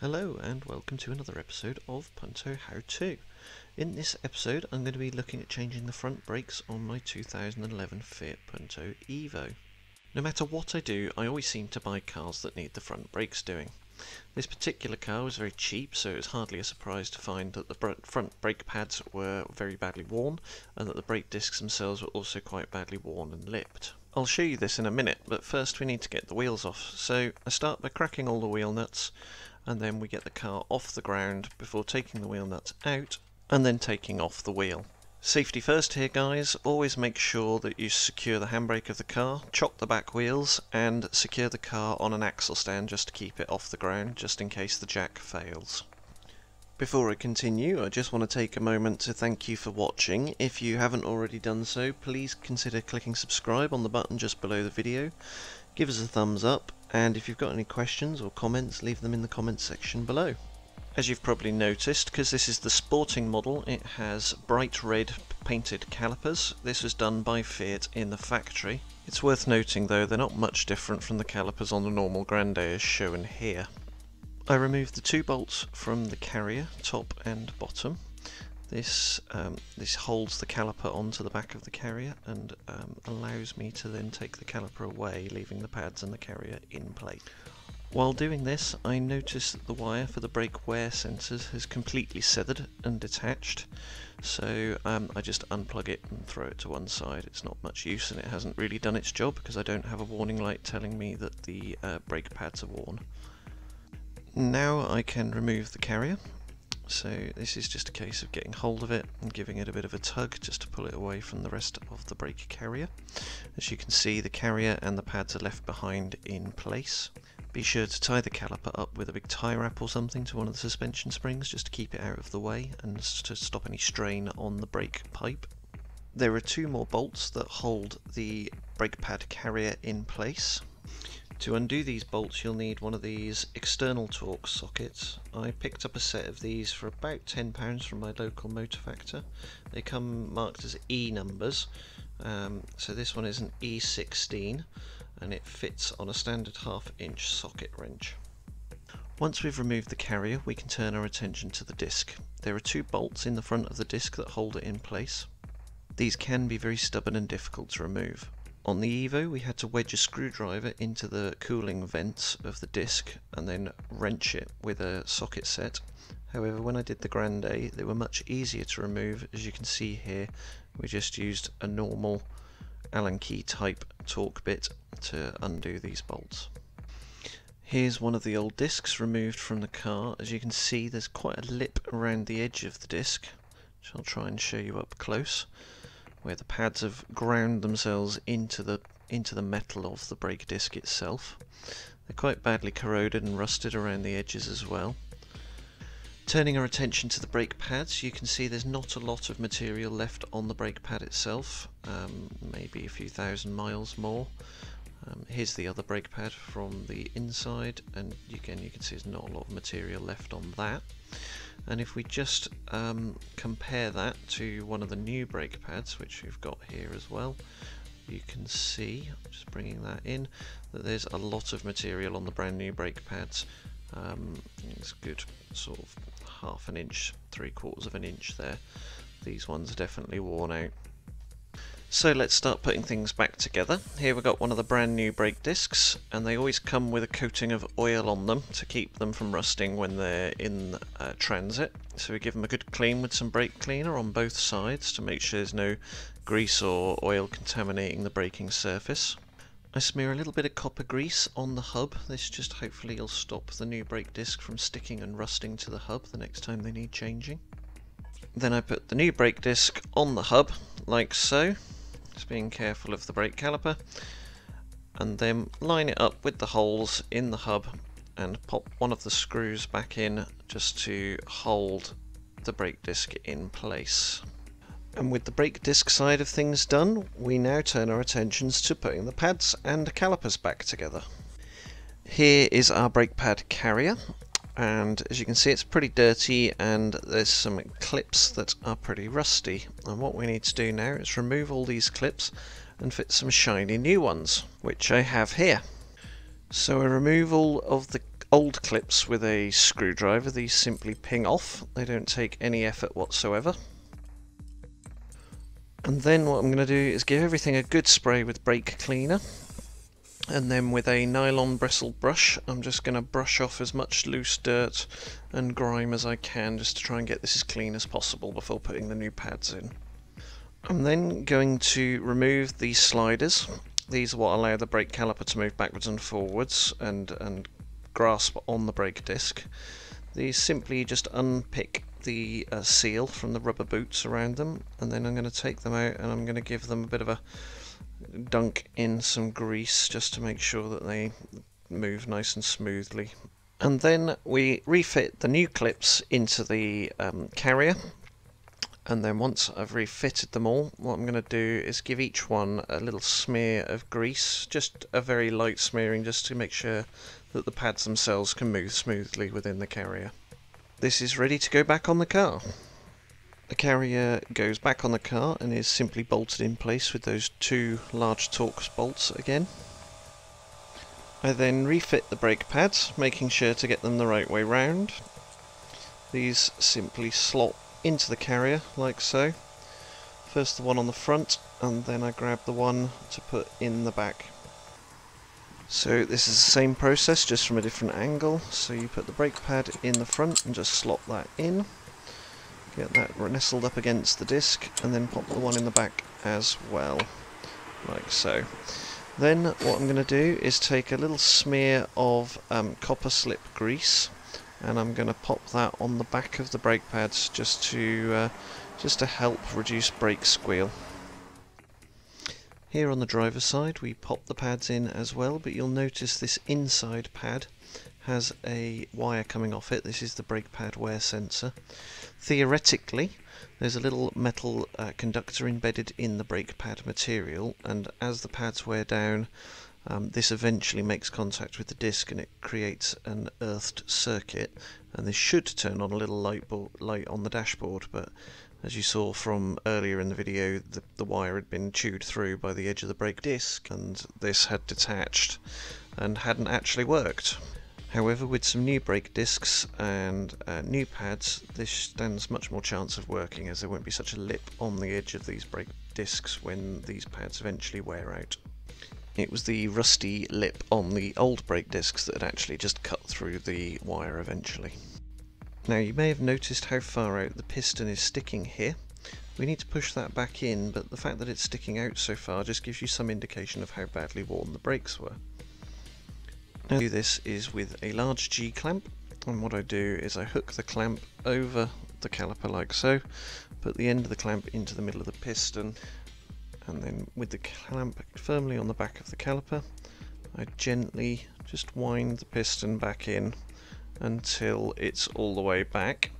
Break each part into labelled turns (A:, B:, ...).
A: Hello and welcome to another episode of Punto How To. In this episode I'm going to be looking at changing the front brakes on my 2011 Fiat Punto Evo. No matter what I do, I always seem to buy cars that need the front brakes doing. This particular car was very cheap, so it was hardly a surprise to find that the front brake pads were very badly worn and that the brake discs themselves were also quite badly worn and lipped. I'll show you this in a minute, but first we need to get the wheels off. So I start by cracking all the wheel nuts and then we get the car off the ground before taking the wheel nuts out and then taking off the wheel. Safety first here guys, always make sure that you secure the handbrake of the car, chop the back wheels and secure the car on an axle stand just to keep it off the ground just in case the jack fails. Before I continue, I just want to take a moment to thank you for watching. If you haven't already done so, please consider clicking subscribe on the button just below the video. Give us a thumbs up and if you've got any questions or comments leave them in the comments section below. As you've probably noticed, because this is the sporting model, it has bright red painted calipers. This was done by Fiat in the factory. It's worth noting though they're not much different from the calipers on the normal Grande as shown here. I removed the two bolts from the carrier, top and bottom. This, um, this holds the caliper onto the back of the carrier and um, allows me to then take the caliper away, leaving the pads and the carrier in place. While doing this, I noticed that the wire for the brake wear sensors has completely severed and detached, so um, I just unplug it and throw it to one side. It's not much use and it hasn't really done its job because I don't have a warning light telling me that the uh, brake pads are worn. Now I can remove the carrier so this is just a case of getting hold of it and giving it a bit of a tug just to pull it away from the rest of the brake carrier. As you can see the carrier and the pads are left behind in place. Be sure to tie the caliper up with a big tie wrap or something to one of the suspension springs just to keep it out of the way and to stop any strain on the brake pipe. There are two more bolts that hold the brake pad carrier in place. To undo these bolts you'll need one of these external Torx sockets. I picked up a set of these for about £10 from my local motor factor. They come marked as E numbers, um, so this one is an E16 and it fits on a standard half inch socket wrench. Once we've removed the carrier we can turn our attention to the disc. There are two bolts in the front of the disc that hold it in place. These can be very stubborn and difficult to remove. On the Evo we had to wedge a screwdriver into the cooling vents of the disc and then wrench it with a socket set. However when I did the Grande they were much easier to remove as you can see here we just used a normal Allen key type Torx bit to undo these bolts. Here's one of the old discs removed from the car. As you can see there's quite a lip around the edge of the disc which I'll try and show you up close where the pads have ground themselves into the into the metal of the brake disc itself. They're quite badly corroded and rusted around the edges as well. Turning our attention to the brake pads, you can see there's not a lot of material left on the brake pad itself, um, maybe a few thousand miles more. Um, here's the other brake pad from the inside, and again you can see there's not a lot of material left on that. And if we just um, compare that to one of the new brake pads which we've got here as well you can see, just bringing that in, that there's a lot of material on the brand new brake pads. Um, it's good sort of half an inch, three quarters of an inch there. These ones are definitely worn out so let's start putting things back together. Here we've got one of the brand new brake discs and they always come with a coating of oil on them to keep them from rusting when they're in uh, transit. So we give them a good clean with some brake cleaner on both sides to make sure there's no grease or oil contaminating the braking surface. I smear a little bit of copper grease on the hub. This just hopefully will stop the new brake disc from sticking and rusting to the hub the next time they need changing. Then I put the new brake disc on the hub, like so. Just being careful of the brake caliper. And then line it up with the holes in the hub and pop one of the screws back in just to hold the brake disc in place. And with the brake disc side of things done, we now turn our attentions to putting the pads and calipers back together. Here is our brake pad carrier and as you can see it's pretty dirty and there's some clips that are pretty rusty and what we need to do now is remove all these clips and fit some shiny new ones which I have here. So a removal of the old clips with a screwdriver. These simply ping off. They don't take any effort whatsoever. And then what I'm going to do is give everything a good spray with brake cleaner. And then with a nylon bristle brush, I'm just going to brush off as much loose dirt and grime as I can just to try and get this as clean as possible before putting the new pads in. I'm then going to remove these sliders. These are what allow the brake caliper to move backwards and forwards and, and grasp on the brake disc. These simply just unpick the uh, seal from the rubber boots around them and then I'm going to take them out and I'm going to give them a bit of a dunk in some grease just to make sure that they move nice and smoothly. And then we refit the new clips into the um, carrier and then once I've refitted them all what I'm going to do is give each one a little smear of grease just a very light smearing just to make sure that the pads themselves can move smoothly within the carrier. This is ready to go back on the car. The carrier goes back on the car and is simply bolted in place with those two large Torx bolts again. I then refit the brake pads, making sure to get them the right way round. These simply slot into the carrier like so. First the one on the front and then I grab the one to put in the back. So this is the same process just from a different angle. So you put the brake pad in the front and just slot that in. Get that nestled up against the disc and then pop the one in the back as well. Like so. Then what I'm going to do is take a little smear of um, copper slip grease and I'm going to pop that on the back of the brake pads just to uh, just to help reduce brake squeal. Here on the driver's side we pop the pads in as well but you'll notice this inside pad has a wire coming off it. This is the brake pad wear sensor. Theoretically there's a little metal uh, conductor embedded in the brake pad material and as the pads wear down um, this eventually makes contact with the disc and it creates an earthed circuit and this should turn on a little light, light on the dashboard but as you saw from earlier in the video, the, the wire had been chewed through by the edge of the brake disc and this had detached and hadn't actually worked. However, with some new brake discs and uh, new pads, this stands much more chance of working as there won't be such a lip on the edge of these brake discs when these pads eventually wear out. It was the rusty lip on the old brake discs that had actually just cut through the wire eventually. Now you may have noticed how far out the piston is sticking here. We need to push that back in, but the fact that it's sticking out so far just gives you some indication of how badly worn the brakes were. Now do this is with a large G-clamp, and what I do is I hook the clamp over the caliper like so, put the end of the clamp into the middle of the piston, and then with the clamp firmly on the back of the caliper, I gently just wind the piston back in until it's all the way back.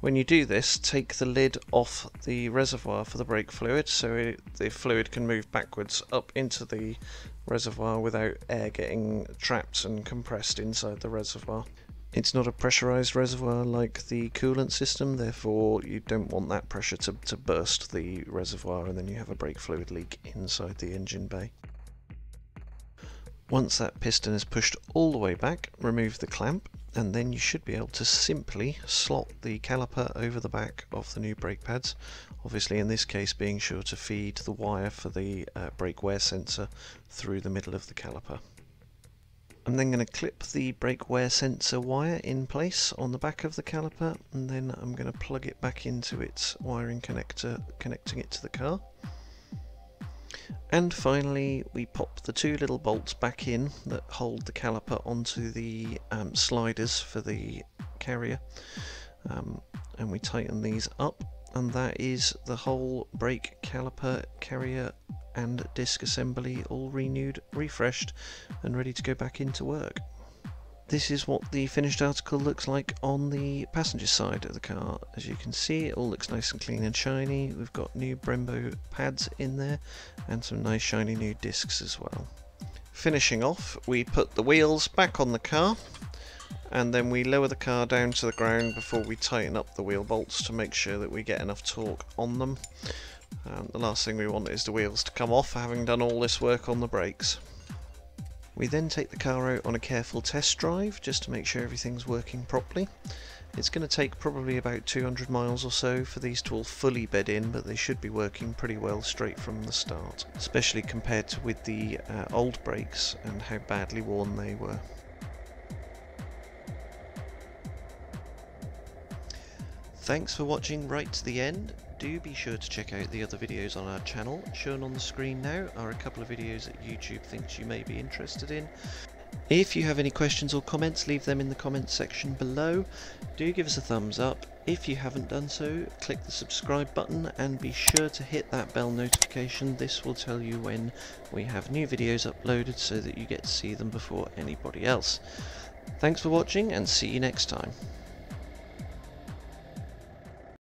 A: When you do this, take the lid off the reservoir for the brake fluid so it, the fluid can move backwards up into the reservoir without air getting trapped and compressed inside the reservoir. It's not a pressurized reservoir like the coolant system, therefore you don't want that pressure to, to burst the reservoir and then you have a brake fluid leak inside the engine bay. Once that piston is pushed all the way back, remove the clamp and then you should be able to simply slot the caliper over the back of the new brake pads obviously in this case being sure to feed the wire for the uh, brake wear sensor through the middle of the caliper. I'm then going to clip the brake wear sensor wire in place on the back of the caliper and then I'm going to plug it back into its wiring connector connecting it to the car. And finally, we pop the two little bolts back in that hold the caliper onto the um, sliders for the carrier. Um, and we tighten these up and that is the whole brake caliper carrier and disc assembly all renewed, refreshed and ready to go back into work. This is what the finished article looks like on the passenger side of the car. As you can see, it all looks nice and clean and shiny. We've got new Brembo pads in there and some nice shiny new discs as well. Finishing off, we put the wheels back on the car and then we lower the car down to the ground before we tighten up the wheel bolts to make sure that we get enough torque on them. Um, the last thing we want is the wheels to come off having done all this work on the brakes. We then take the car out on a careful test drive just to make sure everything's working properly. It's going to take probably about 200 miles or so for these to all fully bed in, but they should be working pretty well straight from the start, especially compared to with the uh, old brakes and how badly worn they were. Thanks for watching right to the end. Do be sure to check out the other videos on our channel. Shown on the screen now are a couple of videos that YouTube thinks you may be interested in. If you have any questions or comments, leave them in the comments section below. Do give us a thumbs up. If you haven't done so, click the subscribe button and be sure to hit that bell notification. This will tell you when we have new videos uploaded so that you get to see them before anybody else. Thanks for watching and see you next time.